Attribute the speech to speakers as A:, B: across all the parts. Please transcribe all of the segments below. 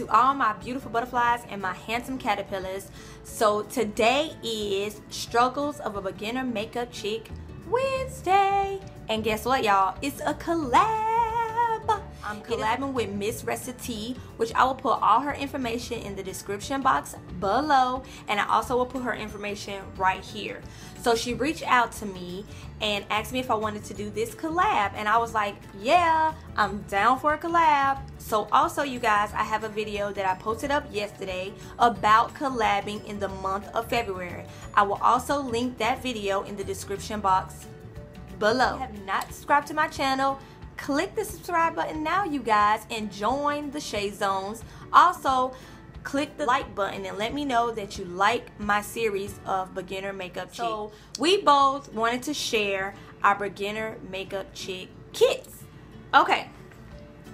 A: to all my beautiful butterflies and my handsome caterpillars. So today is Struggles of a Beginner Makeup Chick Wednesday. And guess what, y'all? It's a collab. I'm collabing with Miss RessaT, which I will put all her information in the description box below. And I also will put her information right here. So she reached out to me and asked me if I wanted to do this collab. And I was like, yeah, I'm down for a collab. So also you guys, I have a video that I posted up yesterday about collabing in the month of February. I will also link that video in the description box below. If you have not subscribed to my channel, click the subscribe button now you guys and join the Shay Zones. Also, click the like button and let me know that you like my series of beginner makeup. So we both wanted to share our beginner makeup chick kits. Okay.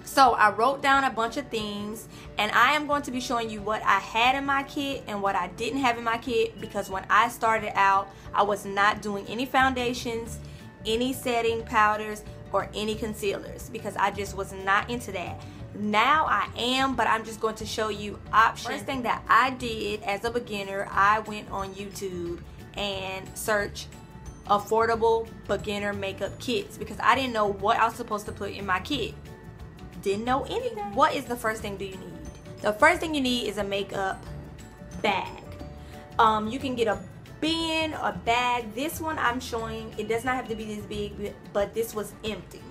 A: So I wrote down a bunch of things and I am going to be showing you what I had in my kit and what I didn't have in my kit because when I started out, I was not doing any foundations, any setting powders, or any concealers because I just was not into that. Now I am, but I'm just going to show you options. First thing that I did as a beginner, I went on YouTube and searched affordable beginner makeup kits because I didn't know what I was supposed to put in my kit. Didn't know anything. What is the first thing do you need? The first thing you need is a makeup bag. Um, you can get a bin or bag. This one I'm showing, it does not have to be this big, but this was empty.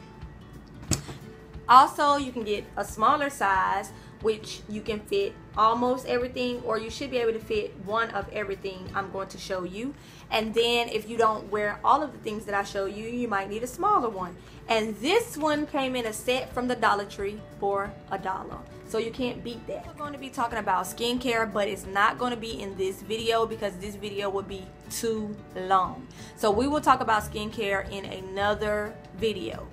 A: Also, you can get a smaller size, which you can fit almost everything, or you should be able to fit one of everything I'm going to show you. And then if you don't wear all of the things that I show you, you might need a smaller one. And this one came in a set from the Dollar Tree for a dollar. So you can't beat that. I'm going to be talking about skincare, but it's not going to be in this video because this video would be too long. So we will talk about skincare in another video.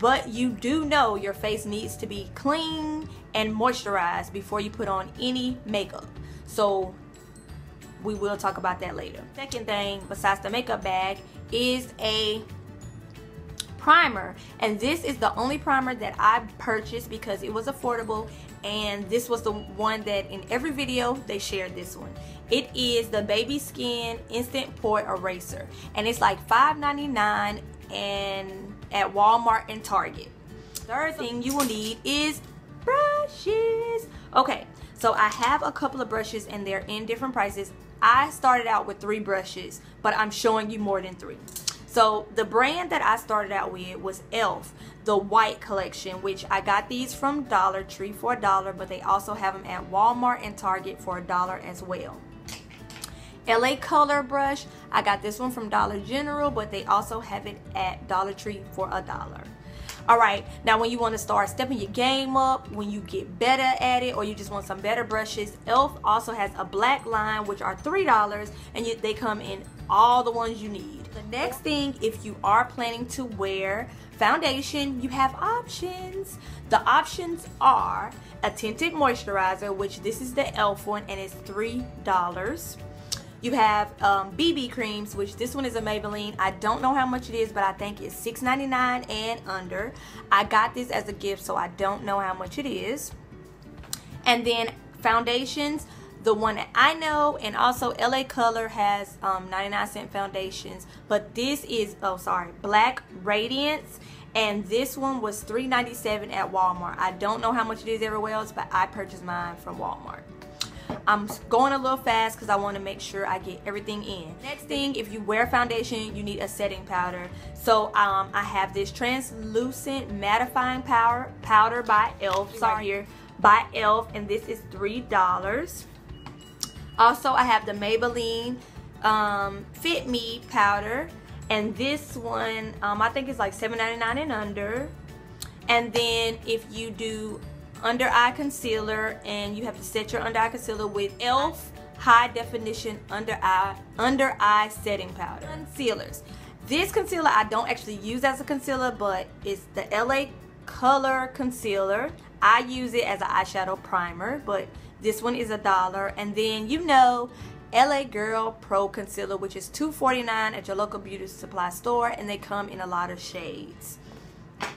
A: But you do know your face needs to be clean and moisturized before you put on any makeup. So we will talk about that later. Second thing besides the makeup bag is a primer and this is the only primer that I purchased because it was affordable and this was the one that in every video they shared this one it is the baby skin instant pore eraser and it's like $5.99 and at Walmart and Target. Third thing you will need is brushes. Okay, so I have a couple of brushes and they're in different prices. I started out with three brushes, but I'm showing you more than three. So the brand that I started out with was e.l.f. The white collection, which I got these from Dollar Tree for a dollar, but they also have them at Walmart and Target for a dollar as well. LA Color brush. I got this one from Dollar General, but they also have it at Dollar Tree for a dollar. All right, now when you want to start stepping your game up, when you get better at it, or you just want some better brushes, e.l.f. also has a black line, which are $3, and you, they come in all the ones you need. The next thing, if you are planning to wear foundation, you have options. The options are a tinted moisturizer, which this is the e.l.f. one, and it's $3. You have um, BB creams, which this one is a Maybelline. I don't know how much it is, but I think it's $6.99 and under. I got this as a gift, so I don't know how much it is. And then foundations, the one that I know, and also LA Color has um, 99 cent foundations. But this is, oh sorry, Black Radiance. And this one was $3.97 at Walmart. I don't know how much it is everywhere else, but I purchased mine from Walmart. I'm going a little fast because I want to make sure I get everything in. Next thing, if you wear foundation, you need a setting powder. So um, I have this translucent mattifying powder, powder by e.l.f. Sorry, here by e.l.f. and this is $3. Also, I have the Maybelline um, Fit Me powder and this one um, I think it's like $7.99 and under. And then if you do under eye concealer and you have to set your under eye concealer with e.l.f. high definition under eye under eye setting powder. Concealers. This concealer I don't actually use as a concealer but it's the LA color concealer. I use it as an eyeshadow primer but this one is a dollar. And then you know LA Girl Pro Concealer which is $2.49 at your local beauty supply store and they come in a lot of shades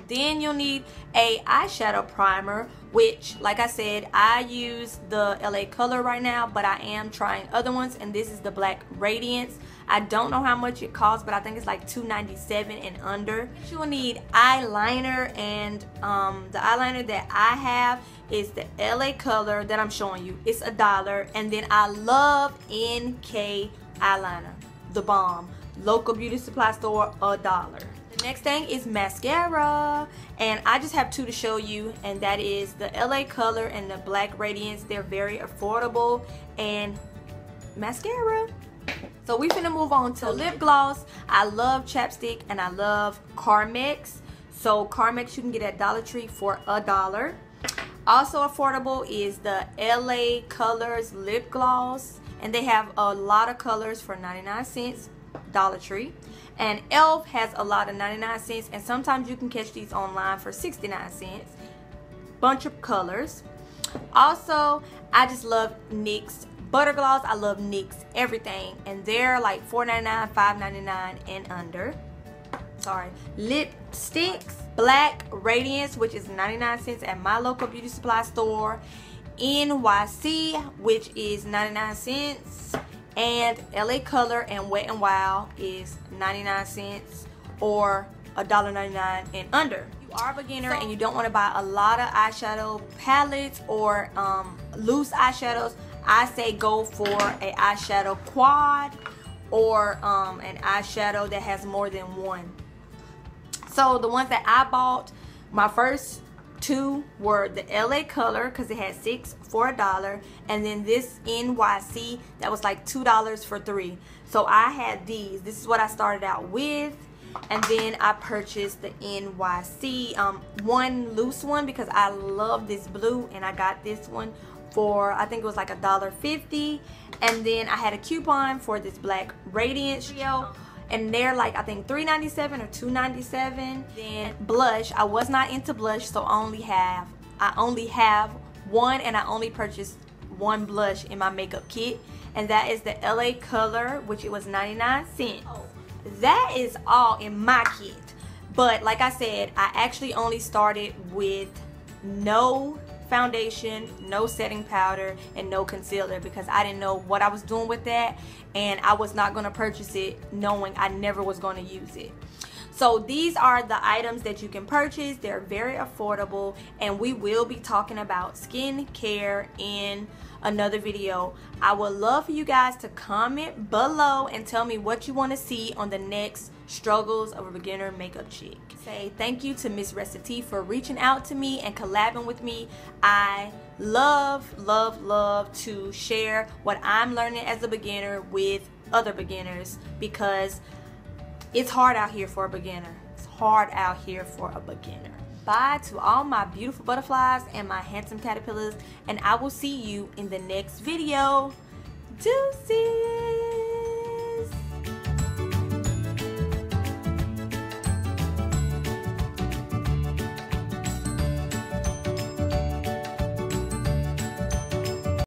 A: Then you'll need a eyeshadow primer, which like I said, I use the LA Color right now, but I am trying other ones and this is the Black Radiance. I don't know how much it costs, but I think it's like $2.97 and under. You will need eyeliner and um, the eyeliner that I have is the LA Color that I'm showing you. It's a dollar and then I love NK eyeliner, the bomb. Local beauty supply store, a dollar. Next thing is mascara and I just have two to show you and that is the LA Color and the Black Radiance. They're very affordable and mascara. So we're finna move on to lip gloss. I love chapstick and I love Carmex. So Carmex you can get at Dollar Tree for a dollar. Also affordable is the LA Colors lip gloss and they have a lot of colors for 99 cents Dollar Tree. And e.l.f. has a lot of 99 cents and sometimes you can catch these online for 69 cents. Bunch of colors. Also, I just love NYX butter gloss. I love NYX everything and they're like $4.99, $5.99 and under. Sorry. Lipsticks, Black Radiance, which is 99 cents at my local beauty supply store. NYC, which is 99 cents and LA Color and Wet and Wild is 99 cents or $1.99 and under. You are a beginner and you don't want to buy a lot of eyeshadow palettes or um, loose eyeshadows. I say go for a eyeshadow quad or um, an eyeshadow that has more than one. So the ones that I bought, my first two were the LA color because it had six for a dollar and then this NYC that was like two dollars for three. So I had these. This is what I started out with and then I purchased the NYC um, one loose one because I love this blue and I got this one for I think it was like a dollar fifty. And then I had a coupon for this black radiance trio and they're like I think 3.97 or 2.97 then blush I was not into blush so I only have I only have one and I only purchased one blush in my makeup kit and that is the LA color which it was 99 cents. Oh. That is all in my kit. But like I said I actually only started with no foundation, no setting powder, and no concealer because I didn't know what I was doing with that and I was not going to purchase it knowing I never was going to use it. So these are the items that you can purchase. They're very affordable and we will be talking about skincare in another video. I would love for you guys to comment below and tell me what you want to see on the next struggles of a beginner makeup chick. Say thank you to Miss RessaT for reaching out to me and collabing with me. I love, love, love to share what I'm learning as a beginner with other beginners because it's hard out here for a beginner. It's hard out here for a beginner. Bye to all my beautiful butterflies and my handsome caterpillars and I will see you in the next video. Deuces!